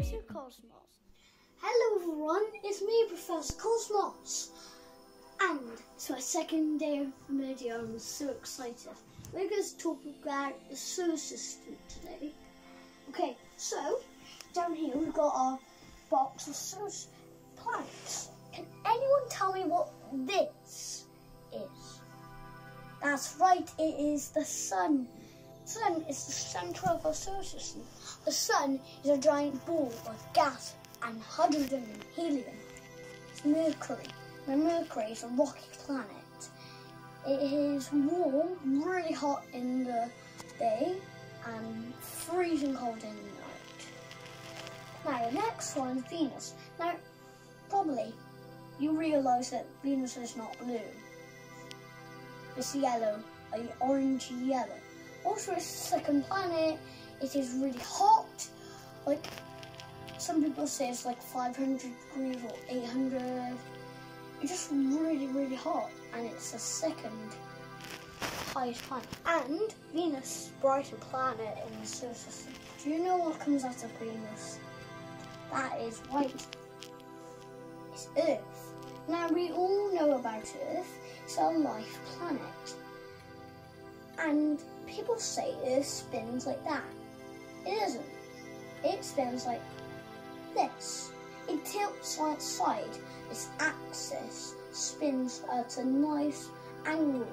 Professor Cosmos. Hello everyone, it's me, Professor Cosmos. And it's my second day of video, I'm so excited. We're going to talk about the solar system today. Okay, so down here we've got our box of solar planets. Can anyone tell me what this is? That's right, it is the sun. Sun is the centre of our solar system. The sun is a giant ball of gas and hydrogen and helium. It's Mercury. Now Mercury is a rocky planet. It is warm, really hot in the day and freezing cold in the night. Now the next one is Venus. Now probably you realise that Venus is not blue. It's yellow, an orange yellow. Also, it's the second planet. It is really hot. Like, some people say it's like 500 degrees or 800. It's just really, really hot. And it's the second highest planet. And Venus, brighter planet in the solar system. Do you know what comes out of Venus? That is white. It's Earth. Now, we all know about Earth. It's our life planet. And people say Earth spins like that. It isn't. It spins like this. It tilts on its side. Its axis spins at a nice angle.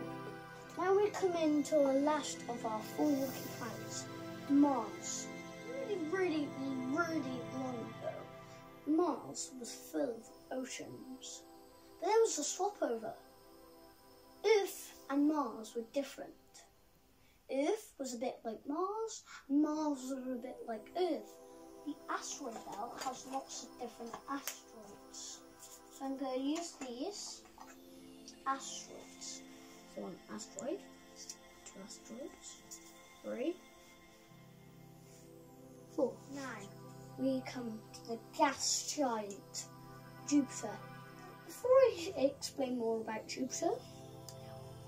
Now we come into the last of our four planets, Mars. Really, really, really long ago, Mars was full of oceans. But there was a swap over. Earth and Mars were different. Earth was a bit like Mars, Mars was a bit like Earth. The asteroid belt has lots of different asteroids. So I'm going to use these asteroids. So one asteroid, two asteroids, three, four. Now we come to the gas giant, Jupiter. Before I explain more about Jupiter,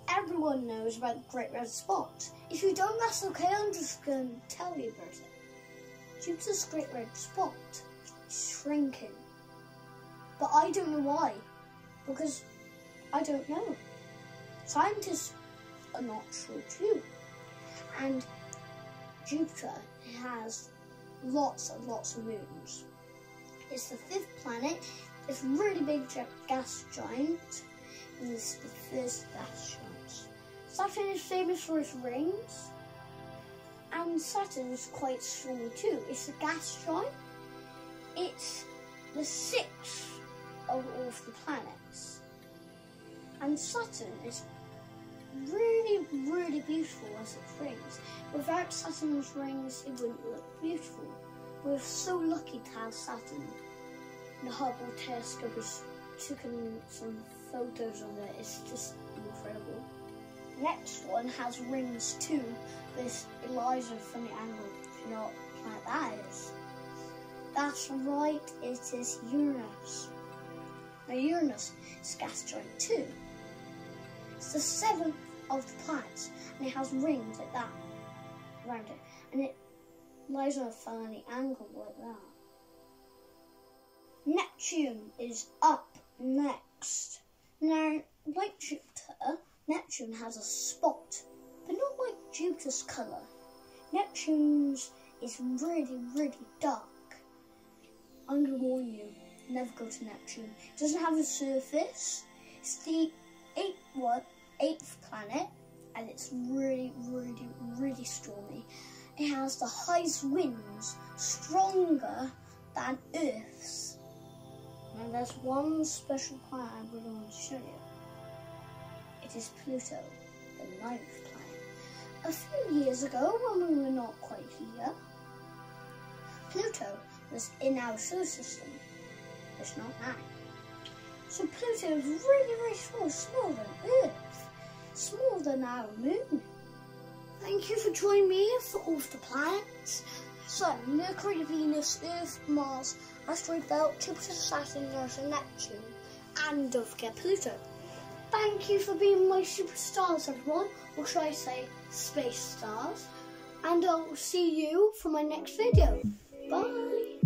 everyone knows about the Great Red Spot. If you don't, that's okay, I'm just going to tell you about it. Jupiter's Great Red Spot is shrinking. But I don't know why, because I don't know. Scientists are not sure too. And Jupiter has lots and lots of moons. It's the fifth planet. It's a really big gas giant. It's the first giant. Saturn is famous for its rings, and Saturn is quite strong too. It's a gas giant. It's the sixth of all of the planets. And Saturn is really, really beautiful as its rings. Without Saturn's rings, it wouldn't look beautiful. We're so lucky to have Saturn. The Hubble telescope has taken some photos of it. It's just incredible. Next one has rings too. This Eliza from the angle, if you know what planet that is. That's right, it is Uranus. Now Uranus is gas giant too. It's the seventh of the planets, and it has rings like that around it, and it lies on a funny angle like that. Neptune is up next. Now, like Jupiter, Neptune has a spot, but not like Jupiter's colour. Neptune's is really, really dark. I'm going to warn you, never go to Neptune. It doesn't have a surface. It's the eighth, one, eighth planet, and it's really, really, really stormy. It has the highest winds, stronger than Earth's. And there's one special planet I really want to show you. It is Pluto, the ninth planet. A few years ago, when we were not quite here, Pluto was in our solar system. It's not now. So Pluto is really, really small, smaller than Earth, smaller than our moon. Thank you for joining me for all the planets. Sun, Mercury, Venus, Earth, Mars, asteroid belt, Jupiter, Saturn, Uranus and Neptune, and don't forget Pluto. Thank you for being my superstars, everyone, or should I say space stars, and I'll see you for my next video. Bye!